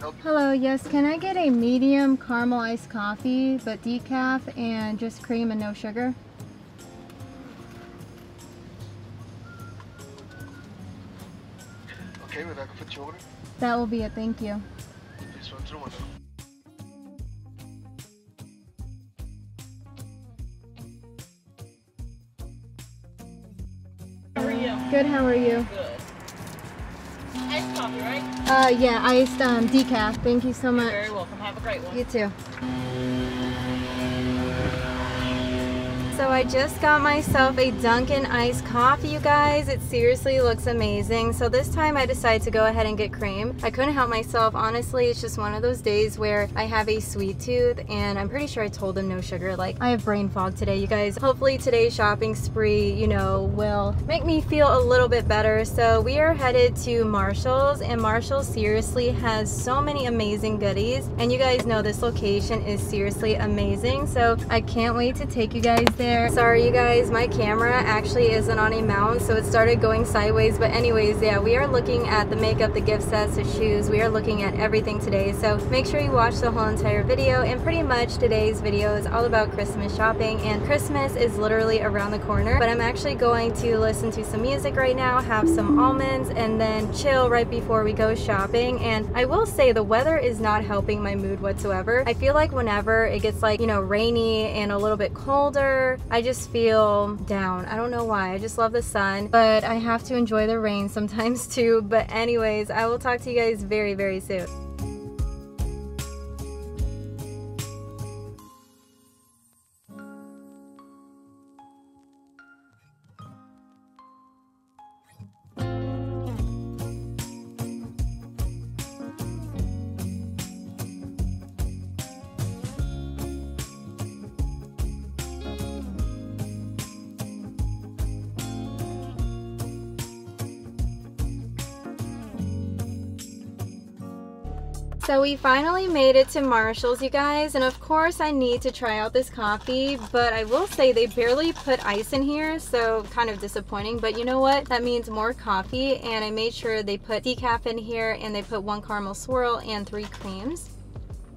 help? Hello, yes, can I get a medium caramel iced coffee, but decaf and just cream and no sugar? Okay, then I can put your order. That will be it, thank you. Please run to the window. How are you? Good, how are you? Good. Iced coffee, right? Uh, yeah, iced um, decaf, thank you so much. You're very welcome. Have a great one. You too. So I just got myself a Dunkin' iced coffee, you guys. It seriously looks amazing. So this time I decided to go ahead and get cream. I couldn't help myself. Honestly, it's just one of those days where I have a sweet tooth and I'm pretty sure I told them no sugar. Like I have brain fog today, you guys. Hopefully today's shopping spree, you know, will make me feel a little bit better. So we are headed to Marshalls and Marshalls seriously has so many amazing goodies. And you guys know this location is seriously amazing. So I can't wait to take you guys there. Sorry you guys, my camera actually isn't on a mount, so it started going sideways. But anyways, yeah, we are looking at the makeup, the gift sets, the shoes. We are looking at everything today. So make sure you watch the whole entire video. And pretty much today's video is all about Christmas shopping. And Christmas is literally around the corner. But I'm actually going to listen to some music right now, have some almonds, and then chill right before we go shopping. And I will say the weather is not helping my mood whatsoever. I feel like whenever it gets like, you know, rainy and a little bit colder, I just feel down. I don't know why. I just love the sun, but I have to enjoy the rain sometimes too. But anyways, I will talk to you guys very, very soon. So we finally made it to Marshalls, you guys, and of course I need to try out this coffee, but I will say they barely put ice in here, so kind of disappointing, but you know what? That means more coffee, and I made sure they put decaf in here, and they put one caramel swirl and three creams.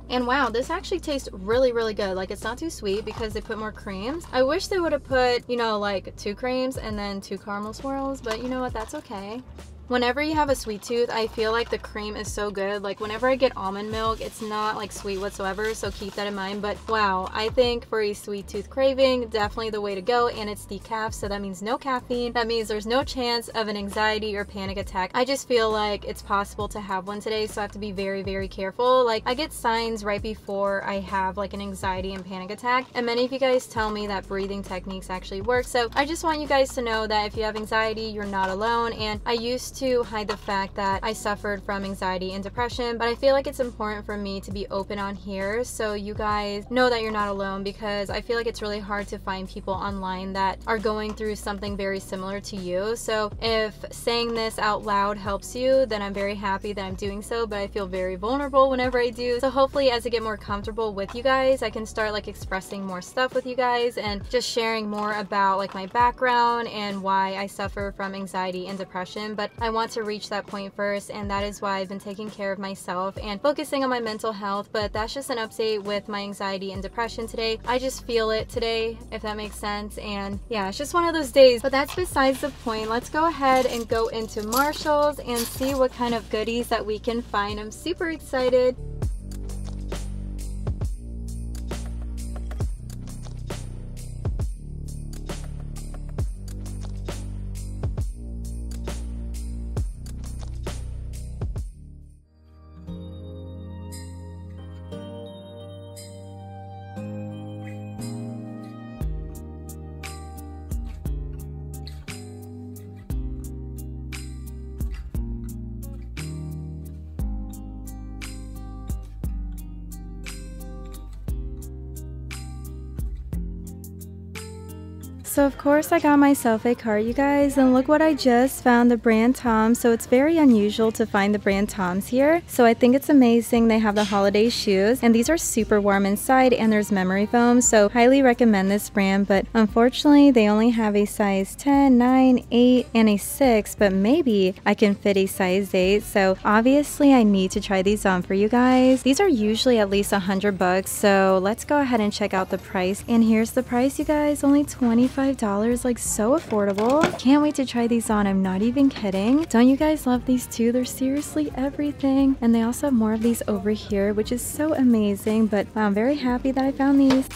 And wow, this actually tastes really, really good. Like it's not too sweet because they put more creams. I wish they would have put, you know, like two creams and then two caramel swirls, but you know what? That's okay. Whenever you have a sweet tooth, I feel like the cream is so good. Like whenever I get almond milk, it's not like sweet whatsoever, so keep that in mind. But wow, I think for a sweet tooth craving, definitely the way to go. And it's decaf, so that means no caffeine. That means there's no chance of an anxiety or panic attack. I just feel like it's possible to have one today, so I have to be very, very careful. Like I get signs right before I have like an anxiety and panic attack. And many of you guys tell me that breathing techniques actually work. So I just want you guys to know that if you have anxiety, you're not alone. And I used to hide the fact that I suffered from anxiety and depression, but I feel like it's important for me to be open on here so you guys know that you're not alone because I feel like it's really hard to find people online that are going through something very similar to you. So if saying this out loud helps you, then I'm very happy that I'm doing so, but I feel very vulnerable whenever I do. So hopefully as I get more comfortable with you guys, I can start like expressing more stuff with you guys and just sharing more about like my background and why I suffer from anxiety and depression. But I want to reach that point first, and that is why I've been taking care of myself and focusing on my mental health. But that's just an update with my anxiety and depression today. I just feel it today, if that makes sense. And yeah, it's just one of those days. But that's besides the point. Let's go ahead and go into Marshalls and see what kind of goodies that we can find. I'm super excited. So of course I got myself a cart, you guys, and look what I just found, the brand Tom. So it's very unusual to find the brand Toms here. So I think it's amazing they have the holiday shoes, and these are super warm inside, and there's memory foam. So highly recommend this brand, but unfortunately they only have a size 10, 9, 8, and a 6, but maybe I can fit a size 8. So obviously I need to try these on for you guys. These are usually at least a hundred bucks, so let's go ahead and check out the price. And here's the price, you guys, only $25, like so affordable. Can't wait to try these on, I'm not even kidding. Don't you guys love these too? They're seriously everything. And they also have more of these over here, which is so amazing, but wow, I'm very happy that I found these.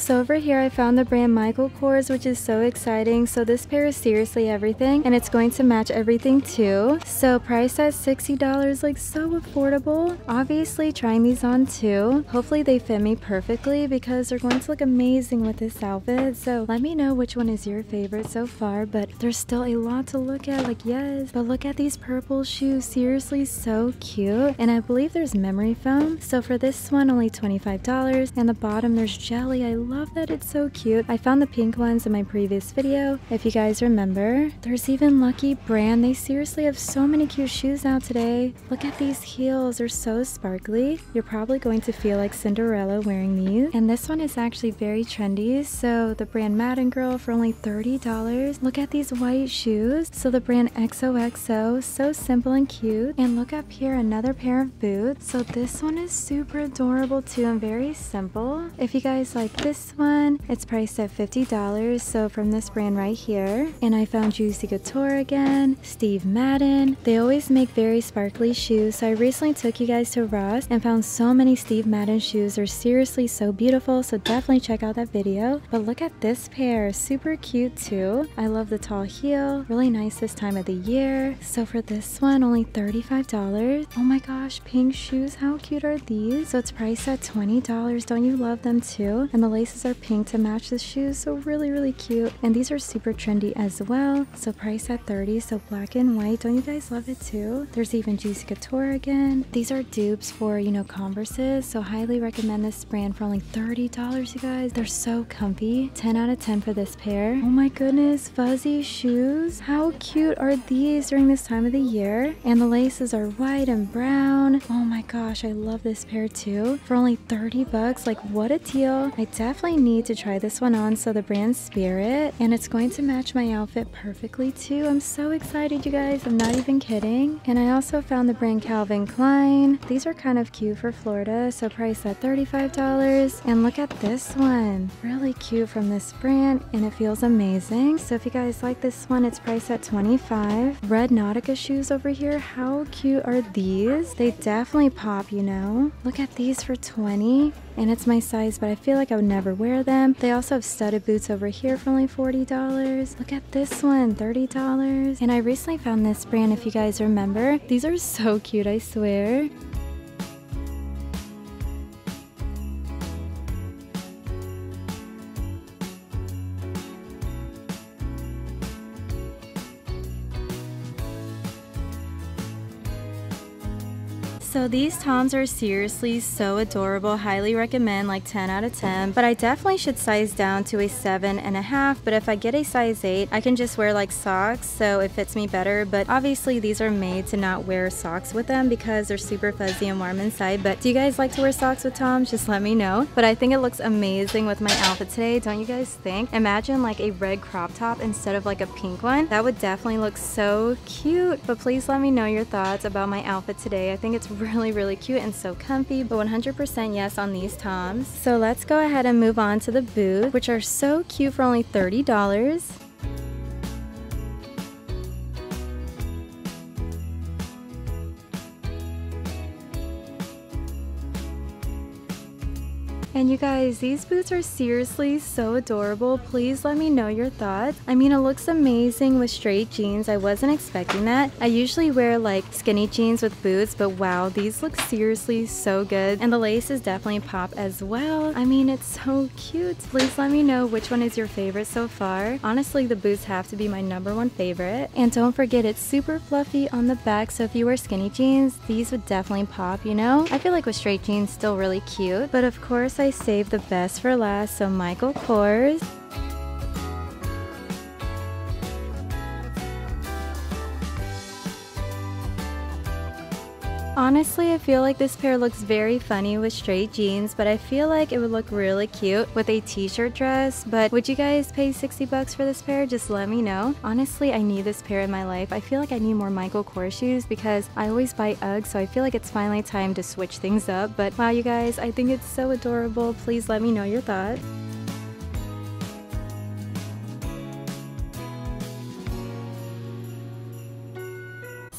So over here I found the brand Michael Kors which is so exciting. So this pair is seriously everything and it's going to match everything too. So priced at $60 like so affordable. Obviously trying these on too. Hopefully they fit me perfectly because they're going to look amazing with this outfit. So let me know which one is your favorite so far but there's still a lot to look at like yes but look at these purple shoes seriously so cute and I believe there's memory foam. So for this one only $25 and the bottom there's jelly. I love that it's so cute. I found the pink ones in my previous video, if you guys remember. There's even Lucky Brand. They seriously have so many cute shoes out today. Look at these heels. They're so sparkly. You're probably going to feel like Cinderella wearing these. And this one is actually very trendy. So the brand Madden Girl for only $30. Look at these white shoes. So the brand XOXO. So simple and cute. And look up here, another pair of boots. So this one is super adorable too and very simple. If you guys like this this one. It's priced at $50, so from this brand right here. And I found Juicy Couture again, Steve Madden. They always make very sparkly shoes, so I recently took you guys to Ross and found so many Steve Madden shoes. They're seriously so beautiful, so definitely check out that video. But look at this pair, super cute too. I love the tall heel, really nice this time of the year. So for this one, only $35. Oh my gosh, pink shoes, how cute are these? So it's priced at $20. Don't you love them too? And the lace laces are pink to match the shoes, so really, really cute. And these are super trendy as well. So price at 30 so black and white. Don't you guys love it too? There's even Juicy Couture again. These are dupes for, you know, Converses, so highly recommend this brand for only $30, you guys. They're so comfy. 10 out of 10 for this pair. Oh my goodness, fuzzy shoes. How cute are these during this time of the year? And the laces are white and brown. Oh my gosh, I love this pair too. For only 30 bucks, like what a deal. I definitely definitely need to try this one on. So the brand Spirit, and it's going to match my outfit perfectly too. I'm so excited, you guys. I'm not even kidding. And I also found the brand Calvin Klein. These are kind of cute for Florida, so priced at $35. And look at this one. Really cute from this brand, and it feels amazing. So if you guys like this one, it's priced at 25 Red Nautica shoes over here. How cute are these? They definitely pop, you know. Look at these for 20 and it's my size, but I feel like I would never wear them. They also have studded boots over here for only $40. Look at this one, $30. And I recently found this brand, if you guys remember. These are so cute, I swear. So these Toms are seriously so adorable. Highly recommend like 10 out of 10. But I definitely should size down to a 7.5. But if I get a size 8, I can just wear like socks so it fits me better. But obviously these are made to not wear socks with them because they're super fuzzy and warm inside. But do you guys like to wear socks with Toms? Just let me know. But I think it looks amazing with my outfit today. Don't you guys think? Imagine like a red crop top instead of like a pink one. That would definitely look so cute. But please let me know your thoughts about my outfit today. I think it's really, really cute and so comfy, but 100% yes on these toms. So let's go ahead and move on to the boots, which are so cute for only $30. And you guys, these boots are seriously so adorable. Please let me know your thoughts. I mean, it looks amazing with straight jeans. I wasn't expecting that. I usually wear like skinny jeans with boots, but wow, these look seriously so good. And the lace is definitely pop as well. I mean, it's so cute. Please let me know which one is your favorite so far. Honestly, the boots have to be my number one favorite. And don't forget, it's super fluffy on the back, so if you wear skinny jeans, these would definitely pop, you know? I feel like with straight jeans, still really cute. But of course, I saved the best for last, so Michael Kors. Honestly, I feel like this pair looks very funny with straight jeans, but I feel like it would look really cute with a t-shirt dress. But would you guys pay 60 bucks for this pair? Just let me know. Honestly, I need this pair in my life. I feel like I need more Michael Kors shoes because I always buy Uggs, so I feel like it's finally time to switch things up. But wow, you guys, I think it's so adorable. Please let me know your thoughts.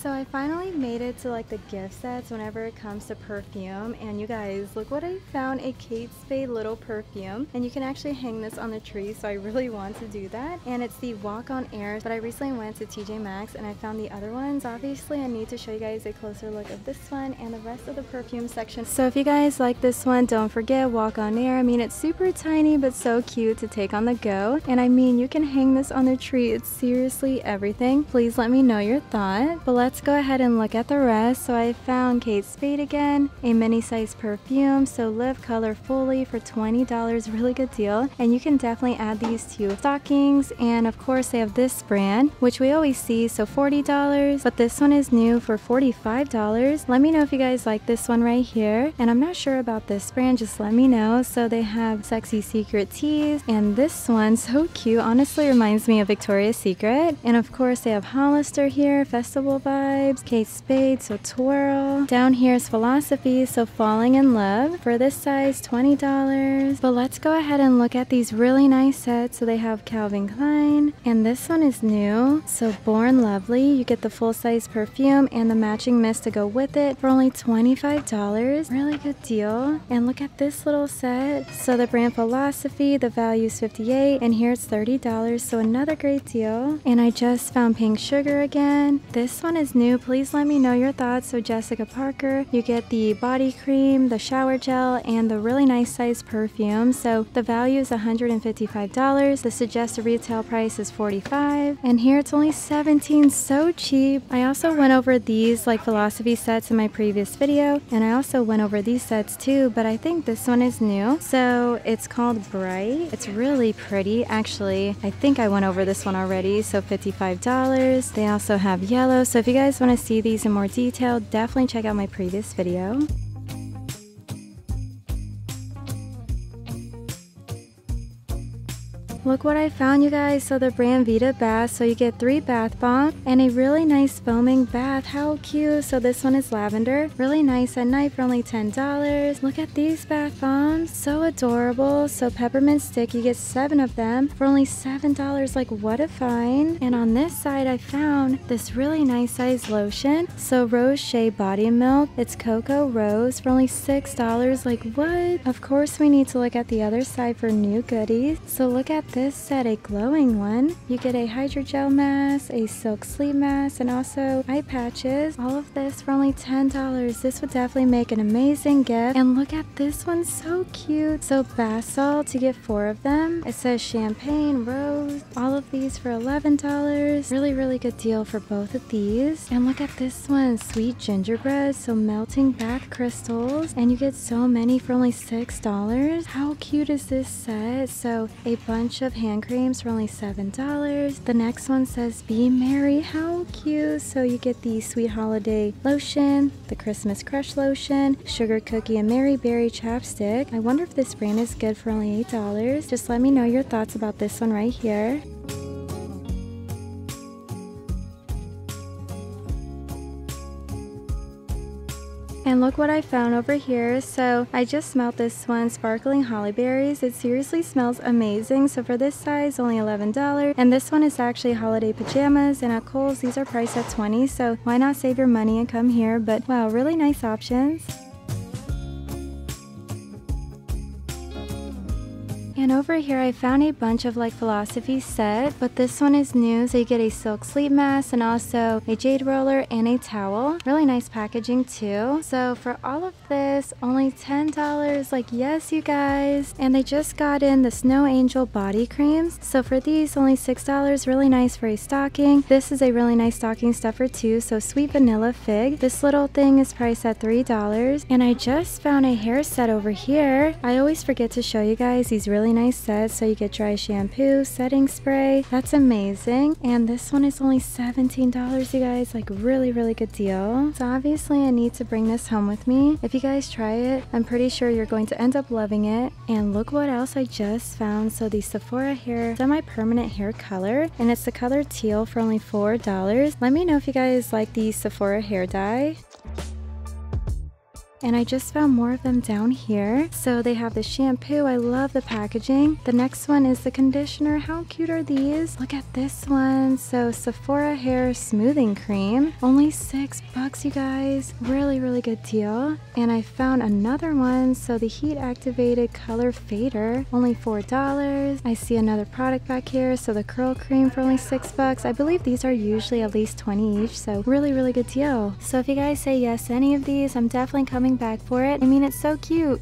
So I finally made it to like the gift sets whenever it comes to perfume. And you guys look what I found a Kate Spade little perfume. And you can actually hang this on the tree so I really want to do that. And it's the walk on air but I recently went to TJ Maxx and I found the other ones. Obviously I need to show you guys a closer look of this one and the rest of the perfume section. So if you guys like this one don't forget walk on air. I mean it's super tiny but so cute to take on the go. And I mean you can hang this on the tree. It's seriously everything. Please let me know your thought. But let's let's go ahead and look at the rest. So I found Kate Spade again, a mini size perfume. So Live Colorfully for $20, really good deal. And you can definitely add these to stockings. And of course they have this brand, which we always see, so $40. But this one is new for $45. Let me know if you guys like this one right here. And I'm not sure about this brand, just let me know. So they have Sexy Secret Teas. And this one, so cute, honestly reminds me of Victoria's Secret. And of course they have Hollister here, Festival Vibe vibes. Kate Spade, so twirl. Down here is philosophy, so falling in love. For this size, $20. But let's go ahead and look at these really nice sets. So they have Calvin Klein, and this one is new. So Born Lovely, you get the full size perfume and the matching mist to go with it for only $25. Really good deal. And look at this little set. So the brand philosophy, the value is 58 and here it's $30. So another great deal. And I just found pink sugar again. This one is is new, please let me know your thoughts. So Jessica Parker, you get the body cream, the shower gel, and the really nice size perfume. So the value is $155. The suggested retail price is $45. And here it's only $17, so cheap. I also went over these like philosophy sets in my previous video. And I also went over these sets too, but I think this one is new. So it's called Bright. It's really pretty. Actually, I think I went over this one already. So $55. They also have yellow. So if you guys want to see these in more detail, definitely check out my previous video. Look what I found you guys. So the brand Vitabath. So you get three bath bombs and a really nice foaming bath. How cute. So this one is lavender. Really nice at night for only $10. Look at these bath bombs. So adorable. So peppermint stick. You get seven of them for only $7. Like what a find. And on this side I found this really nice size lotion. So Rose Shea Body Milk. It's Cocoa Rose for only $6. Like what? Of course we need to look at the other side for new goodies. So look at this set a glowing one. You get a hydrogel mask, a silk sleep mask, and also eye patches. All of this for only $10. This would definitely make an amazing gift. And look at this one, so cute. So bath salt, you get four of them. It says champagne, rose, all of these for $11. Really, really good deal for both of these. And look at this one, sweet gingerbread, so melting bath crystals. And you get so many for only $6. How cute is this set? So a bunch of hand creams for only $7. The next one says Be Merry. How cute. So you get the Sweet Holiday lotion, the Christmas Crush lotion, Sugar Cookie and Mary Berry chapstick. I wonder if this brand is good for only $8. Just let me know your thoughts about this one right here. And look what I found over here. So I just smelled this one, Sparkling Holly Berries. It seriously smells amazing. So for this size, only $11. And this one is actually holiday pajamas. And at Kohl's, these are priced at 20 So why not save your money and come here? But wow, really nice options. And over here I found a bunch of like philosophy set, but this one is new. So you get a silk sleep mask and also a jade roller and a towel. Really nice packaging too. So for all of this, only $10. Like yes, you guys. And they just got in the Snow Angel body creams. So for these, only $6. Really nice for a stocking. This is a really nice stocking stuffer too. So sweet vanilla fig. This little thing is priced at $3. And I just found a hair set over here. I always forget to show you guys these really nice set. So you get dry shampoo, setting spray. That's amazing. And this one is only $17, you guys. Like really, really good deal. So obviously I need to bring this home with me. If you guys try it, I'm pretty sure you're going to end up loving it. And look what else I just found. So the Sephora hair semi-permanent hair color. And it's the color teal for only $4. Let me know if you guys like the Sephora hair dye and I just found more of them down here. So they have the shampoo. I love the packaging. The next one is the conditioner. How cute are these? Look at this one. So Sephora hair smoothing cream. Only six bucks, you guys. Really, really good deal. And I found another one. So the heat activated color fader. Only four dollars. I see another product back here. So the curl cream for only six bucks. I believe these are usually at least 20 each. So really, really good deal. So if you guys say yes to any of these, I'm definitely coming coming back for it. I mean, it's so cute.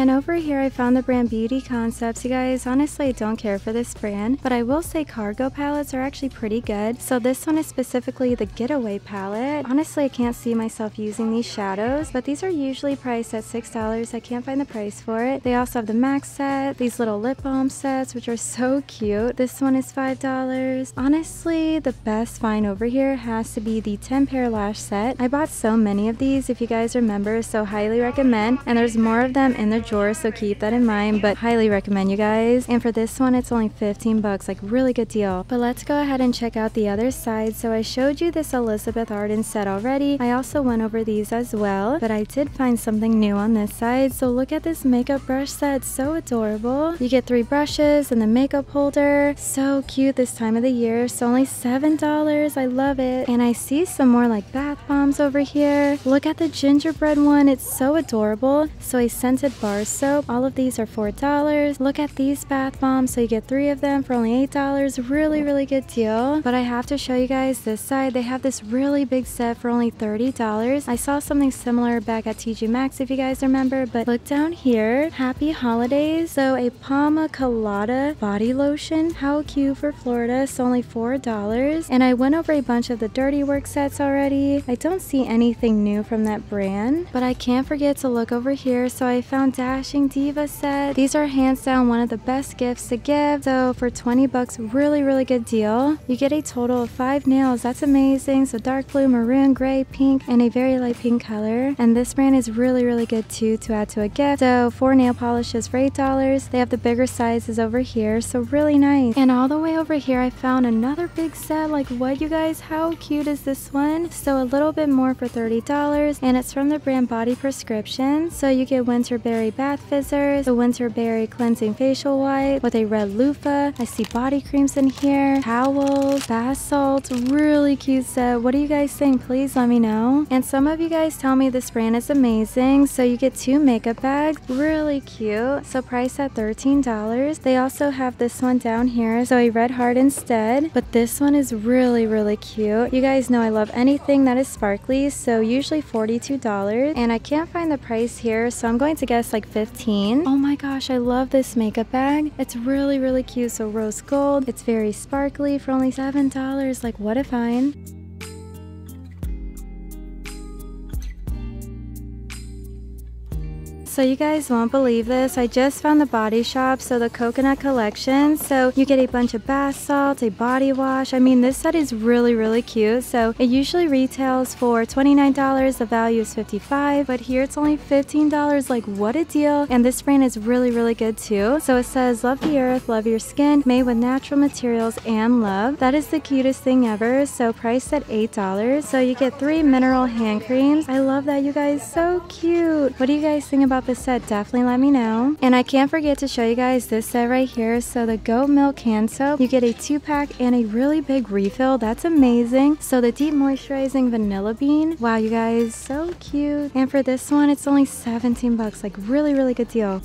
And over here I found the brand Beauty Concepts. You guys, honestly I don't care for this brand, but I will say cargo palettes are actually pretty good. So this one is specifically the Getaway palette. Honestly I can't see myself using these shadows, but these are usually priced at $6. I can't find the price for it. They also have the MAC set, these little lip balm sets, which are so cute. This one is $5. Honestly, the best find over here has to be the 10 pair lash set. I bought so many of these if you guys remember, so highly recommend. And there's more of them in the so keep that in mind, but highly recommend you guys. And for this one, it's only 15 bucks, like really good deal. But let's go ahead and check out the other side. So I showed you this Elizabeth Arden set already. I also went over these as well, but I did find something new on this side. So look at this makeup brush set, so adorable. You get three brushes and the makeup holder. So cute this time of the year. So only $7, I love it. And I see some more like bath bombs over here. Look at the gingerbread one, it's so adorable. So a scented bar bar soap. All of these are $4. Look at these bath bombs. So you get three of them for only $8. Really, really good deal. But I have to show you guys this side. They have this really big set for only $30. I saw something similar back at TJ Maxx if you guys remember. But look down here. Happy holidays. So a Palma Colada body lotion. How cute for Florida. It's only $4. And I went over a bunch of the Dirty Work sets already. I don't see anything new from that brand. But I can't forget to look over here. So I found Dashing Diva set. These are hands down one of the best gifts to give. So for 20 bucks, really, really good deal. You get a total of five nails. That's amazing. So dark blue, maroon, gray, pink, and a very light pink color. And this brand is really, really good too to add to a gift. So four nail polishes for $8. They have the bigger sizes over here. So really nice. And all the way over here, I found another big set. Like what you guys? How cute is this one? So a little bit more for $30. And it's from the brand Body Prescription. So you get winter bath fizzers, the Winter Berry Cleansing Facial Wipe with a red loofah. I see body creams in here, towels, bath salts, really cute set. What do you guys think? Please let me know. And some of you guys tell me this brand is amazing. So you get two makeup bags, really cute. So priced at $13. They also have this one down here, so a red heart instead. But this one is really, really cute. You guys know I love anything that is sparkly, so usually $42. And I can't find the price here, so I'm going to guess like 15 Oh my gosh, I love this makeup bag. It's really, really cute. So rose gold. It's very sparkly for only $7. Like what a find. So you guys won't believe this. I just found the body shop, so the coconut collection. So you get a bunch of bath salts, a body wash. I mean, this set is really, really cute. So it usually retails for $29. The value is 55, but here it's only $15. Like what a deal. And this brand is really, really good too. So it says, love the earth, love your skin, made with natural materials and love. That is the cutest thing ever. So priced at $8. So you get three mineral hand creams. I love that, you guys. So cute. What do you guys think about this set, definitely let me know. And I can't forget to show you guys this set right here. So the goat milk hand soap, you get a two pack and a really big refill. That's amazing. So the deep moisturizing vanilla bean. Wow, you guys, so cute. And for this one, it's only 17 bucks. Like really, really good deal.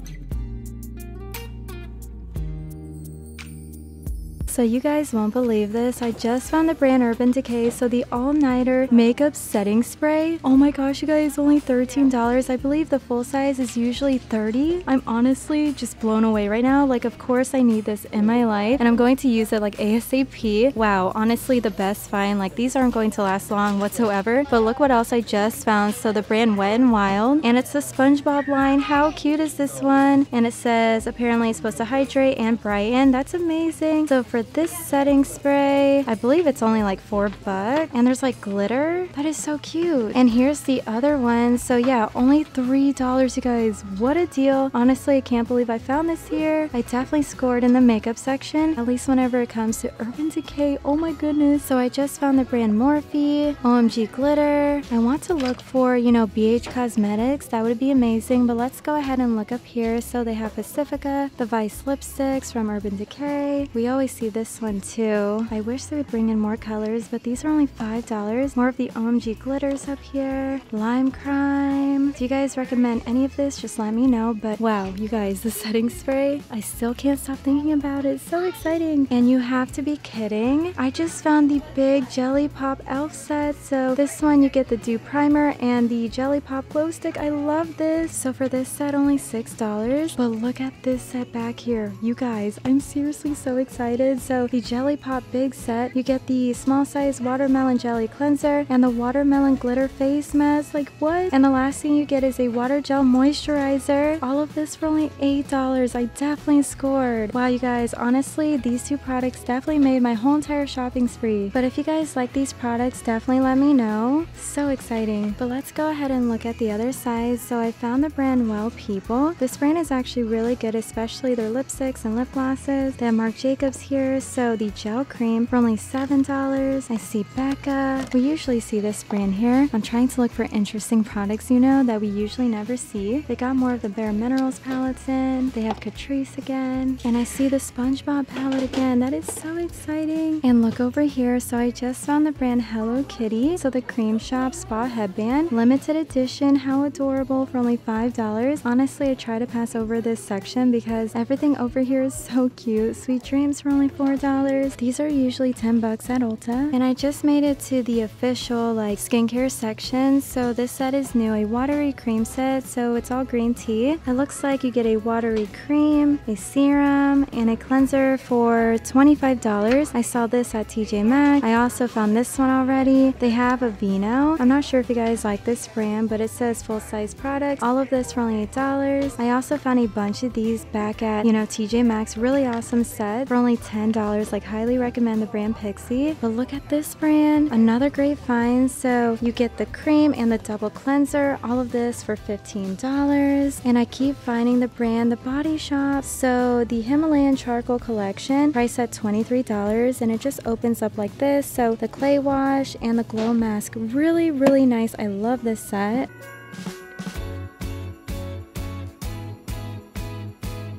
So you guys won't believe this. I just found the brand Urban Decay. So the all-nighter makeup setting spray. Oh my gosh, you guys, only $13. I believe the full size is usually 30 I'm honestly just blown away right now. Like, of course I need this in my life and I'm going to use it like ASAP. Wow, honestly the best find. Like these aren't going to last long whatsoever. But look what else I just found. So the brand Wet n Wild and it's the SpongeBob line. How cute is this one? And it says apparently it's supposed to hydrate and brighten. That's amazing. So for this setting spray. I believe it's only like four bucks. And there's like glitter. That is so cute. And here's the other one. So yeah, only $3, you guys. What a deal. Honestly, I can't believe I found this here. I definitely scored in the makeup section, at least whenever it comes to Urban Decay. Oh my goodness. So I just found the brand Morphe, OMG Glitter. I want to look for, you know, BH Cosmetics. That would be amazing. But let's go ahead and look up here. So they have Pacifica, the Vice lipsticks from Urban Decay. We always see this one too. I wish they would bring in more colors, but these are only $5. More of the OMG glitters up here. Lime Crime. Do you guys recommend any of this? Just let me know. But wow, you guys, the setting spray, I still can't stop thinking about it. So exciting. And you have to be kidding. I just found the big Jelly Pop elf set. So this one you get the dew primer and the Jelly Pop glow stick. I love this. So for this set, only $6. But look at this set back here. You guys, I'm seriously so excited. So the Jelly Pop Big Set, you get the small size watermelon jelly cleanser and the watermelon glitter face mask. Like what? And the last thing you get is a water gel moisturizer. All of this for only $8. I definitely scored. Wow, you guys, honestly, these two products definitely made my whole entire shopping spree. But if you guys like these products, definitely let me know. So exciting. But let's go ahead and look at the other side. So I found the brand Well People. This brand is actually really good, especially their lipsticks and lip glosses. They have Marc Jacobs here. So the gel cream for only $7. I see Becca. We usually see this brand here. I'm trying to look for interesting products, you know, that we usually never see. They got more of the Bare Minerals palettes in. They have Catrice again. And I see the SpongeBob palette again. That is so exciting. And look over here. So I just found the brand Hello Kitty. So the Cream Shop Spa Headband. Limited edition. How adorable for only $5. Honestly, I try to pass over this section because everything over here is so cute. Sweet Dreams for only $4. These are usually 10 bucks at Ulta. And I just made it to the official like skincare section. So this set is new, a watery cream set. So it's all green tea. It looks like you get a watery cream, a serum, and a cleanser for $25. I saw this at TJ Maxx. I also found this one already. They have Aveeno. I'm not sure if you guys like this brand, but it says full size products. All of this for only $8. I also found a bunch of these back at, you know, TJ Maxx. Really awesome set for only $10 like highly recommend the brand Pixi. But look at this brand, another great find. So you get the cream and the double cleanser, all of this for $15. And I keep finding the brand The Body Shop. So the Himalayan Charcoal Collection, priced at $23 and it just opens up like this. So the clay wash and the glow mask, really, really nice. I love this set.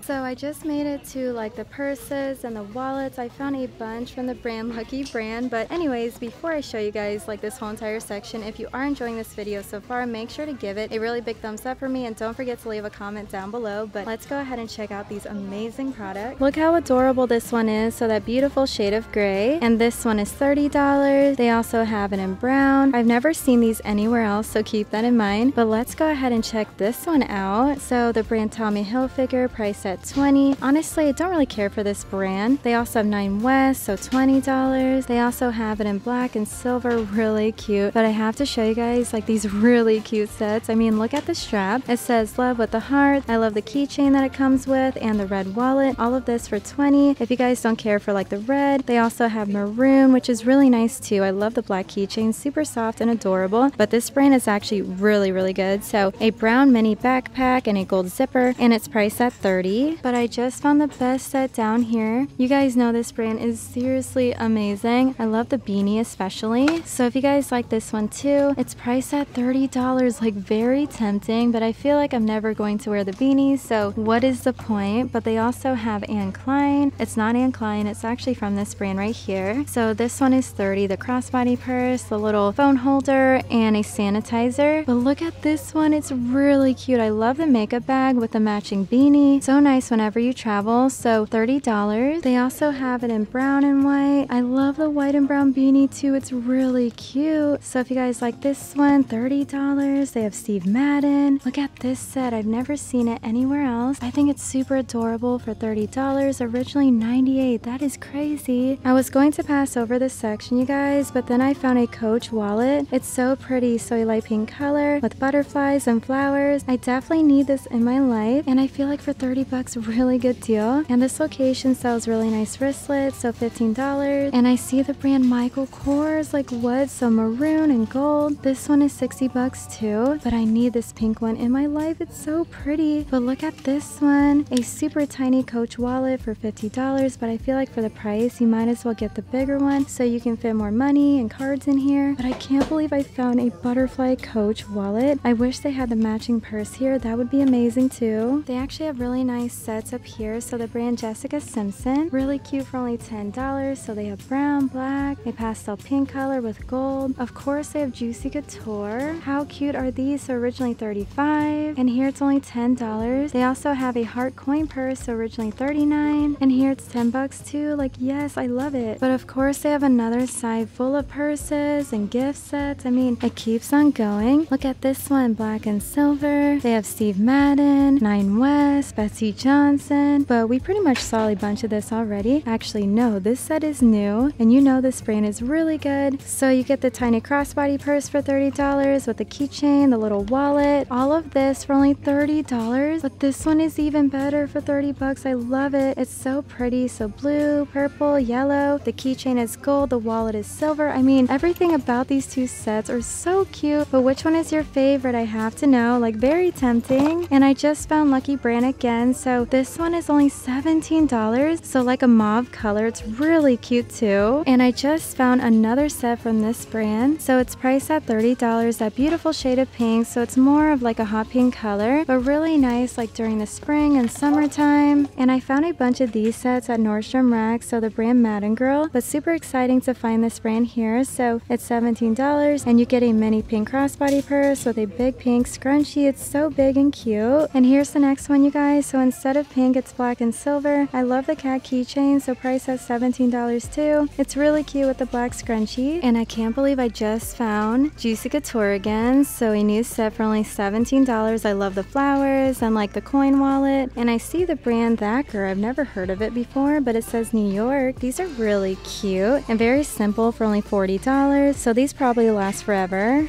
So I just made it to like the purses and the wallets. I found a bunch from the brand Lucky Brand. But anyways, before I show you guys like this whole entire section, if you are enjoying this video so far, make sure to give it a really big thumbs up for me and don't forget to leave a comment down below. But let's go ahead and check out these amazing products. Look how adorable this one is. So that beautiful shade of gray. And this one is $30. They also have it in brown. I've never seen these anywhere else, so keep that in mind. But let's go ahead and check this one out. So the brand Tommy Hilfiger, price at 20 Honestly, I don't really care for this brand. They also have Nine West, so $20. They also have it in black and silver, really cute. But I have to show you guys like these really cute sets. I mean, look at the strap. It says love with the heart. I love the keychain that it comes with and the red wallet. All of this for 20 If you guys don't care for like the red, they also have maroon, which is really nice too. I love the black keychain, super soft and adorable. But this brand is actually really, really good. So a brown mini backpack and a gold zipper, and it's priced at 30 but I just found the best set down here. You guys know this brand is seriously amazing. I love the beanie especially. So if you guys like this one too, it's priced at $30, like very tempting, but I feel like I'm never going to wear the beanie, so what is the point? But they also have Anne Klein. It's not Anne Klein, it's actually from this brand right here. So this one is 30, the crossbody purse, the little phone holder, and a sanitizer. But look at this one, it's really cute. I love the makeup bag with the matching beanie. So nice whenever you travel, so $30. They also have it in brown and white. I love the white and brown beanie too, it's really cute. So if you guys like this one, $30. They have Steve Madden. Look at this set, I've never seen it anywhere else. I think it's super adorable for $30, originally $98. That is crazy. I was going to pass over this section, you guys, but then I found a Coach wallet. It's so pretty, soy light pink color with butterflies and flowers. I definitely need this in my life, and I feel like for 30 bucks, really good deal. And this location sells really nice wristlets, so $15. And I see the brand Michael Kors, like what? So maroon and gold. This one is 60 bucks too, but I need this pink one in my life. It's so pretty. But look at this one, a super tiny Coach wallet for $50, but I feel like for the price, you might as well get the bigger one so you can fit more money and cards in here. But I can't believe I found a butterfly Coach wallet. I wish they had the matching purse here. That would be amazing too. They actually have really nice sets up here. So the brand Jessica Simpson, really cute for only $10. So they have brown, black, a pastel pink color with gold. Of course, they have Juicy Couture. How cute are these? So originally 35 and here it's only $10. They also have a heart coin purse, so originally 39 and here it's 10 bucks too. Like, yes, I love it. But of course, they have another side full of purses and gift sets. I mean, it keeps on going. Look at this one, black and silver. They have Steve Madden, Nine West, Betsey Johnson, but we pretty much saw a bunch of this already. Actually, no, this set is new and you know this brand is really good. So you get the tiny crossbody purse for $30 with the keychain, the little wallet, all of this for only $30. But this one is even better for 30 bucks. I love it. It's so pretty. So blue, purple, yellow. The keychain is gold. The wallet is silver. I mean, everything about these two sets are so cute. But which one is your favorite? I have to know. Like very tempting. And I just found Lucky Brand again. So this one is only $17. So like a mauve color. It's really cute too. And I just found another set from this brand. So it's priced at $30. That beautiful shade of pink. So it's more of like a hot pink color. But really nice like during the spring and summertime. And I found a bunch of these sets at Nordstrom Rack. So the brand Madden Girl. But super exciting to find this brand here. So it's $17 and you get a mini pink crossbody purse with a big pink scrunchie. It's so big and cute. And here's the next one you guys. So instead of pink it's black and silver. I love the cat keychain. So price at $17 too. It's really cute with the black scrunchie. And I can't believe I just found Juicy Couture again. So a new set for only $17. I love the flowers and like the coin wallet. And I see the brand Thacker. I've never heard of it before, but it says New York. These are really cute and very simple for only $40. So these probably last forever.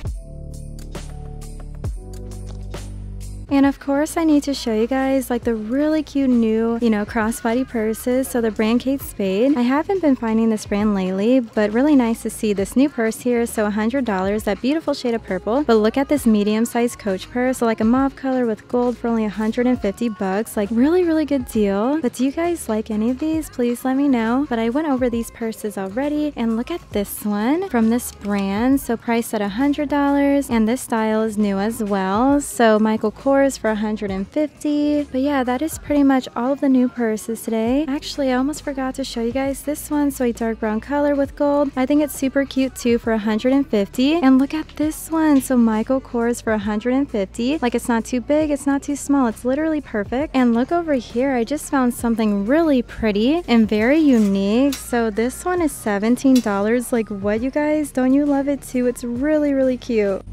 And of course I need to show you guys like the really cute new, you know, crossbody purses. So the brand Kate Spade. I haven't been finding this brand lately, but really nice to see this new purse here. So $100, that beautiful shade of purple. But look at this medium-sized Coach purse. So like a mauve color with gold for only 150 bucks. Like really, really good deal. But do you guys like any of these? Please let me know. But I went over these purses already. And look at this one from this brand. So priced at $100. And this style is new as well. So Michael Kors for 150 but yeah that is pretty much all of the new purses today. Actually I almost forgot to show you guys this one. So a dark brown color with gold. I think it's super cute too for 150 and look at this one. So Michael Kors for 150 like it's not too big it's not too small it's literally perfect. And look over here I just found something really pretty and very unique. So this one is $17 like what you guys? Don't you love it too? It's really really cute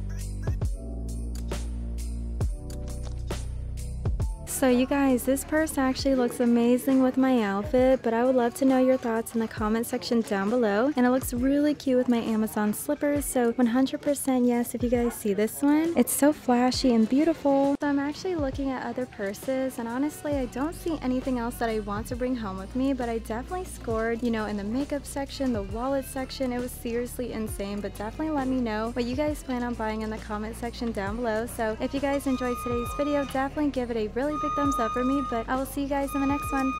So you guys, this purse actually looks amazing with my outfit, but I would love to know your thoughts in the comment section down below. And it looks really cute with my Amazon slippers, so 100% yes if you guys see this one. It's so flashy and beautiful. So I'm actually looking at other purses, and honestly, I don't see anything else that I want to bring home with me, but I definitely scored, you know, in the makeup section, the wallet section. It was seriously insane, but definitely let me know what you guys plan on buying in the comment section down below. So if you guys enjoyed today's video, definitely give it a really big thumbs up for me, but I will see you guys in the next one.